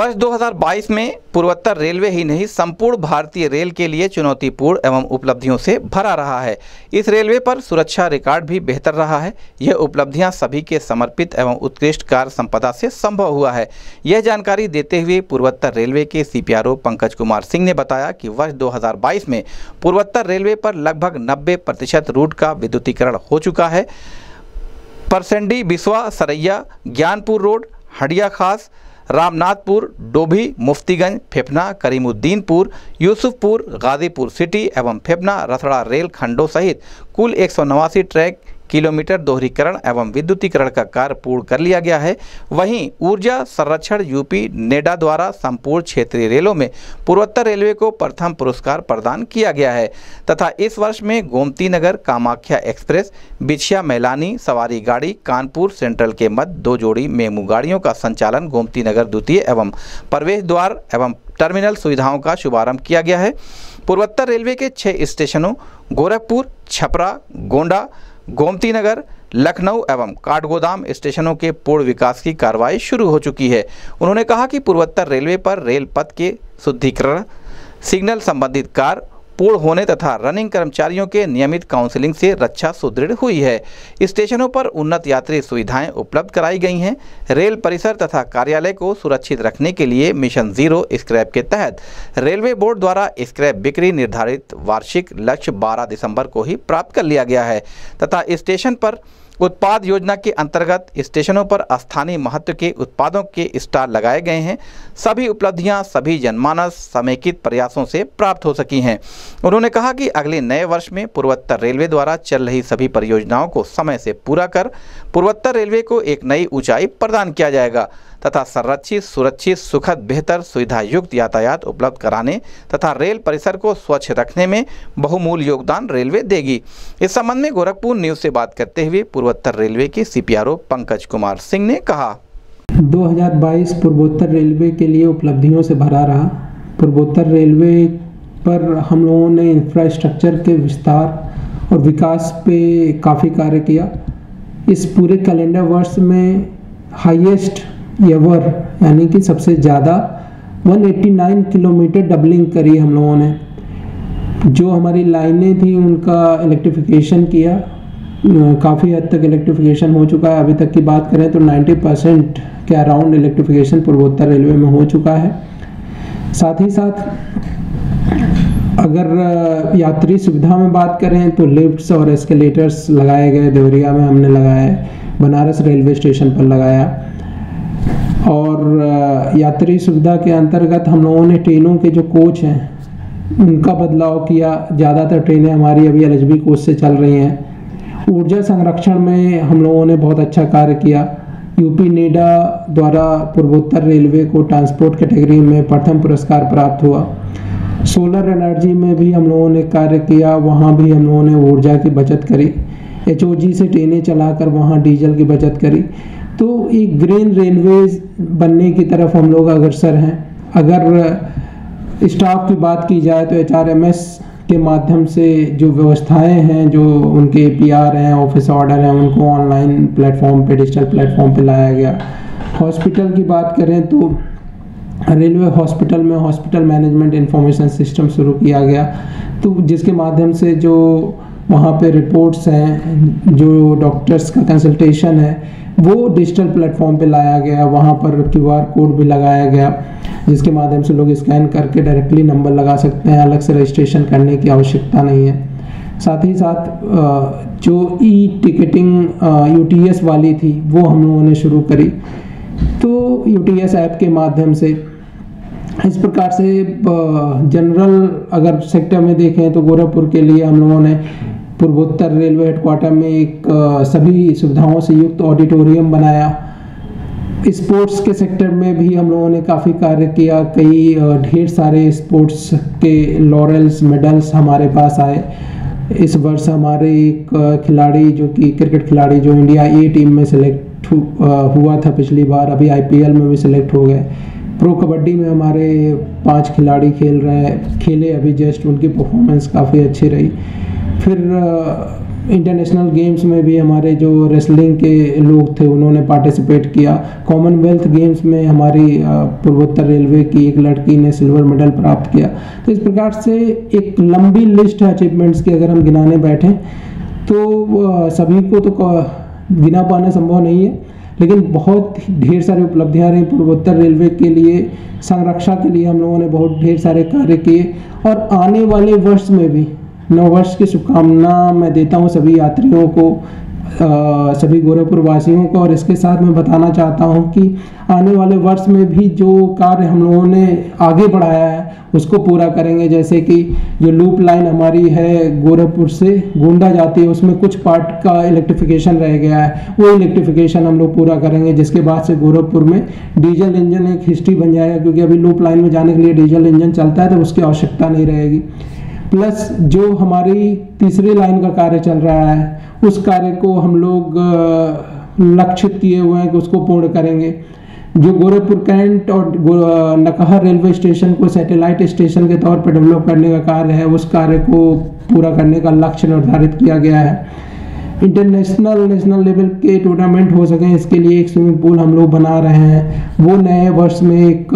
वर्ष 2022 में पूर्वोत्तर रेलवे ही नहीं, संपूर्ण भारतीय रेल के लिए चुनौतीपूर्ण एवं उपलब्धियों से भरा रहा है। इस रेलवे पर सुरक्षा रिकॉर्ड भी बेहतर रहा है। यह उपलब्धियाँ सभी के समर्पित एवं उत्कृष्ट कार्य संपदा से संभव हुआ है। यह जानकारी देते हुए पूर्वोत्तर रेलवे के सीपीआरओ पंकज कुमार सिंह ने बताया कि वर्ष 2022 में पूर्वोत्तर रेलवे पर लगभग नब्बे प्रतिशत रूट का विद्युतीकरण हो चुका है। परसेंडी बिस्वा सरैया, ज्ञानपुर रोड, हडिया खास रामनाथपुर, डोभी, मुफ्तीगंज, फेफना, करीमुद्दीनपुर, यूसुफपुर, गाजीपुर सिटी एवं फेफना, रसड़ा रेल खंडों सहित कुल एक सौ नवासी ट्रैक किलोमीटर दोहरीकरण एवं विद्युतीकरण का कार्य पूर्ण कर लिया गया है। वहीं ऊर्जा संरक्षण यूपी नेडा द्वारा संपूर्ण क्षेत्रीय रेलों में पूर्वोत्तर रेलवे को प्रथम पुरस्कार प्रदान किया गया है। तथा इस वर्ष में गोमती नगर, कामाख्या एक्सप्रेस, बिछिया मैलानी, सवारी गाड़ी, कानपुर सेंट्रल के मध्य दो जोड़ी मेमू गाड़ियों का संचालन गोमती नगर द्वितीय एवं प्रवेश द्वार एवं टर्मिनल सुविधाओं का शुभारंभ किया गया है। पूर्वोत्तर रेलवे के छः स्टेशनों, गोरखपुर, छपरा, गोंडा गोमती नगर, लखनऊ एवं काठगोदाम स्टेशनों के पूर्ण विकास की कार्रवाई शुरू हो चुकी है। उन्होंने कहा कि पूर्वोत्तर रेलवे पर रेल पथ के शुद्धिकरण, सिग्नल संबंधित कार्य पूर्ण होने तथा रनिंग कर्मचारियों के नियमित काउंसलिंग से रक्षा सुदृढ़ हुई है। स्टेशनों पर उन्नत यात्री सुविधाएँ उपलब्ध कराई गई हैं। रेल परिसर तथा कार्यालय को सुरक्षित रखने के लिए मिशन ज़ीरो स्क्रैप के तहत रेलवे बोर्ड द्वारा स्क्रैप बिक्री निर्धारित वार्षिक लक्ष्य 12 दिसंबर को ही प्राप्त कर लिया गया है तथा स्टेशन पर उत्पाद योजना के अंतर्गत स्टेशनों पर स्थानीय महत्व के उत्पादों के स्टॉल लगाए गए हैं। सभी उपलब्धियाँ सभी जनमानस समेकित प्रयासों से प्राप्त हो सकी हैं। उन्होंने कहा कि अगले नए वर्ष में पूर्वोत्तर रेलवे द्वारा चल रही सभी परियोजनाओं को समय से पूरा कर पूर्वोत्तर रेलवे को एक नई ऊंचाई प्रदान किया जाएगा। तथा संरक्षित, सुरक्षित, सुखद, बेहतर सुविधा युक्त यातायात उपलब्ध कराने तथा रेल परिसर को स्वच्छ रखने में बहुमूल्य योगदान रेलवे देगी। इस संबंध में गोरखपुर न्यूज़ से बात करते हुए पूर्वोत्तर रेलवे के सीपीआरओ पंकज कुमार सिंह ने कहा। 2022 पूर्वोत्तर रेलवे के लिए उपलब्धियों से भरा रहा। पूर्वोत्तर रेलवे पर हम लोगों ने इंफ्रास्ट्रक्चर के विस्तार और विकास पे काफ़ी कार्य किया। इस पूरे कैलेंडर वर्ष में हाईएस्ट एवर यानी कि सबसे ज़्यादा 189 किलोमीटर डबलिंग करी हम लोगों ने। जो हमारी लाइनें थी, उनका इलेक्ट्रिफिकेशन किया। काफ़ी हद तक इलेक्ट्रिफिकेशन हो चुका है। अभी तक की बात करें तो 90 परसेंट के अराउंड इलेक्ट्रिफिकेशन पूर्वोत्तर रेलवे में हो चुका है। साथ ही साथ, अगर यात्री सुविधा में बात करें तो लिफ्ट्स और एस्केलेटर्स लगाए गए। देवरिया में हमने लगाए बनारस रेलवे स्टेशन पर लगाया। और यात्री सुविधा के अंतर्गत हम लोगों ने ट्रेनों के जो कोच हैं, उनका बदलाव किया। ज़्यादातर ट्रेनें हमारी अभी एल कोच से चल रही हैं। ऊर्जा संरक्षण में हम लोगों ने बहुत अच्छा कार्य किया। यूपी नेडा द्वारा पूर्वोत्तर रेलवे को ट्रांसपोर्ट कैटेगरी में प्रथम पुरस्कार प्राप्त हुआ। सोलर एनर्जी में भी हम लोगों ने कार्य किया। वहाँ भी हम लोगों ने ऊर्जा की बचत करी। एचओजी से ट्रेनें चलाकर वहाँ डीजल की बचत करी। तो एक ग्रीन रेलवेज बनने की तरफ़ हम लोग अग्रसर हैं। अगर स्टाफ की बात की जाए तो एचआरएमएस के माध्यम से जो व्यवस्थाएँ हैं, जो उनके पी हैं, ऑफ़िस ऑर्डर हैं, उनको ऑनलाइन प्लेटफॉर्म पे, डिजिटल प्लेटफॉर्म पे लाया गया। हॉस्पिटल की बात करें तो रेलवे हॉस्पिटल में हॉस्पिटल मैनेजमेंट इंफॉर्मेशन सिस्टम शुरू किया गया। तो जिसके माध्यम से जो वहाँ पे रिपोर्ट्स हैं, जो डॉक्टर्स का कंसल्टेशन है वो डिजिटल प्लेटफॉर्म पे लाया गया, वहाँ पर क्यूआर कोड भी लगाया गया, जिसके माध्यम से लोग स्कैन करके डायरेक्टली नंबर लगा सकते हैं, अलग से रजिस्ट्रेशन करने की आवश्यकता नहीं है। साथ ही साथ जो ई टिकटिंग यूटीएस वाली थी, वो हम लोगों ने शुरू करी। तो यूटीएस ऐप के माध्यम से, इस प्रकार से जनरल अगर सेक्टर में देखें तो गोरखपुर के लिए हम लोगों ने पूर्वोत्तर रेलवे हेडक्वार्टर में एक सभी सुविधाओं से युक्त ऑडिटोरियम बनाया। स्पोर्ट्स के सेक्टर में भी हम लोगों ने काफ़ी कार्य किया। कई ढेर सारे स्पोर्ट्स के लॉरेल्स मेडल्स हमारे पास आए। इस वर्ष हमारे एक खिलाड़ी जो कि क्रिकेट खिलाड़ी जो इंडिया ए टीम में सेलेक्ट हुआ था पिछली बार, अभी आईपीएल में भी सिलेक्ट हो गए। प्रो कबड्डी में हमारे पाँच खिलाड़ी खेल रहे, खेले। अभी जस्ट उनकी परफॉर्मेंस काफ़ी अच्छी रही। फिर इंटरनेशनल गेम्स में भी हमारे जो रेसलिंग के लोग थे, उन्होंने पार्टिसिपेट किया। कॉमनवेल्थ गेम्स में हमारी पूर्वोत्तर रेलवे की एक लड़की ने सिल्वर मेडल प्राप्त किया। तो इस प्रकार से एक लंबी लिस्ट है अचीवमेंट्स की, अगर हम गिनाने बैठें तो सभी को तो गिना पाना संभव नहीं है। लेकिन बहुत ढेर सारी उपलब्धियाँ रही पूर्वोत्तर रेलवे के लिए, संरक्षा के लिए हम लोगों ने बहुत ढेर सारे कार्य किए। और आने वाले वर्ष में भी नव वर्ष की शुभकामना मैं देता हूँ सभी यात्रियों को आ, सभी गोरखपुर वासियों को और इसके साथ मैं बताना चाहता हूँ कि आने वाले वर्ष में भी जो कार्य हम लोगों ने आगे बढ़ाया है उसको पूरा करेंगे। जैसे कि जो लूप लाइन हमारी है गोरखपुर से गोंडा जाती है उसमें कुछ पार्ट का इलेक्ट्रिफिकेशन रह गया है। वो इलेक्ट्रिफिकेशन हम लोग पूरा करेंगे जिसके बाद से गोरखपुर में डीजल इंजन एक हिस्ट्री बन जाएगा क्योंकि अभी लूप लाइन में जाने के लिए डीजल इंजन चलता है तो उसकी आवश्यकता नहीं रहेगी। प्लस जो हमारी तीसरी लाइन का कार्य चल रहा है, उस कार्य को हम लोग लक्षित किए हुए हैं कि उसको पूर्ण करेंगे। जो गोरखपुर कैंट और नकहा रेलवे स्टेशन को सैटेलाइट स्टेशन के तौर पर डेवलप करने का कार्य है, उस कार्य को पूरा करने का लक्ष्य निर्धारित किया गया है। इंटरनेशनल, नेशनल लेवल के टूर्नामेंट हो सकें, इसके लिए एक स्विमिंग पूल हम लोग बना रहे हैं। वो नए वर्ष में एक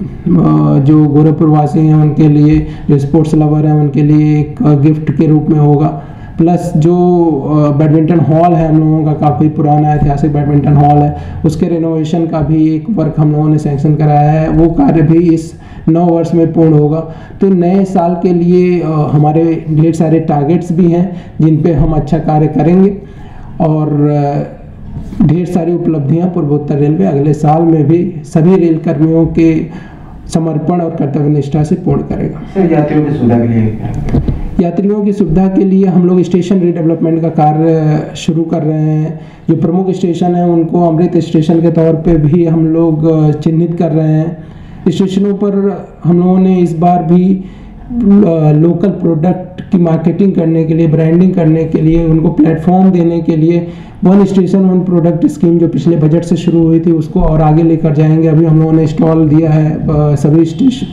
जो गोरखपुर वासी हैं उनके लिए, जो स्पोर्ट्स लवर हैं, उनके लिए एक गिफ्ट के रूप में होगा। प्लस जो बैडमिंटन हॉल है हम लोगों का, काफ़ी पुराना, ऐतिहासिक बैडमिंटन हॉल है। उसके रिनोवेशन का भी एक वर्क हम लोगों ने सेंक्शन कराया है। वो कार्य भी इस नौ वर्ष में पूर्ण होगा। तो नए साल के लिए हमारे ढेर सारे टारगेट्स भी हैं, जिन पे हम अच्छा कार्य करेंगे। और ढेर सारी उपलब्धियाँ पूर्वोत्तर रेलवे अगले साल में भी सभी रेल कर्मियों के समर्पण और कर्तव्य निष्ठा से पूर्ण करेगा। यात्रियों की सुविधा के लिए यात्रियों की सुविधा के लिए हम लोग स्टेशन रीडेवलपमेंट का कार्य शुरू कर रहे हैं। जो प्रमुख स्टेशन है उनको अमृत स्टेशन के तौर पे भी हम लोग चिन्हित कर रहे हैं। स्टेशनों पर हम लोगों ने इस बार भी लोकल प्रोडक्ट की मार्केटिंग करने के लिए ब्रांडिंग करने के लिए, उनको प्लेटफॉर्म देने के लिए one station one product scheme जो पिछले बजट से शुरू हुई थी, उसको और आगे लेकर जाएँगे। अभी हम लोगों ने स्टॉल दिया है सभी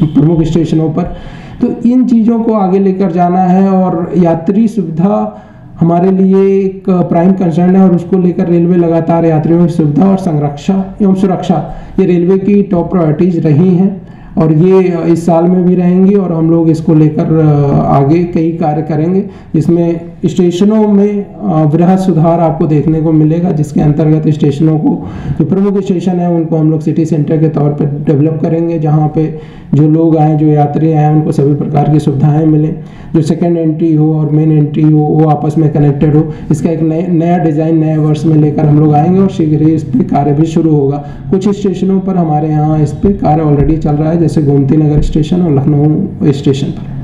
प्रमुख स्टेशनों पर। तो इन चीज़ों को आगे लेकर जाना है और यात्री सुविधा हमारे लिए एक प्राइम कंसर्न है और उसको लेकर रेलवे लगातार यात्रियों की सुविधा और संरक्षा एवं सुरक्षा। ये रेलवे की टॉप प्रायोरिटीज रही हैं। और ये, इस साल में भी रहेंगी और हम लोग इसको लेकर आगे कई कार्य करेंगे, जिसमें स्टेशनों में वृहद सुधार आपको देखने को मिलेगा, जिसके अंतर्गत स्टेशनों को जो प्रमुख स्टेशन है, उनको हम लोग सिटी सेंटर के तौर पर डेवलप करेंगे, जहाँ पे जो लोग आए, जो यात्री आए, उनको सभी प्रकार की सुविधाएँ मिलें। जो सेकेंड एंट्री हो और मेन एंट्री हो, वो आपस में कनेक्टेड हो। इसका एक नए, नया डिज़ाइन नए वर्ष में लेकर हम लोग आएँगे और शीघ्र ही इस पर कार्य भी शुरू होगा। कुछ स्टेशनों पर हमारे यहाँ इस पर कार्य ऑलरेडी चल रहा है, जैसे गोमती नगर स्टेशन और लखनऊ स्टेशन पर।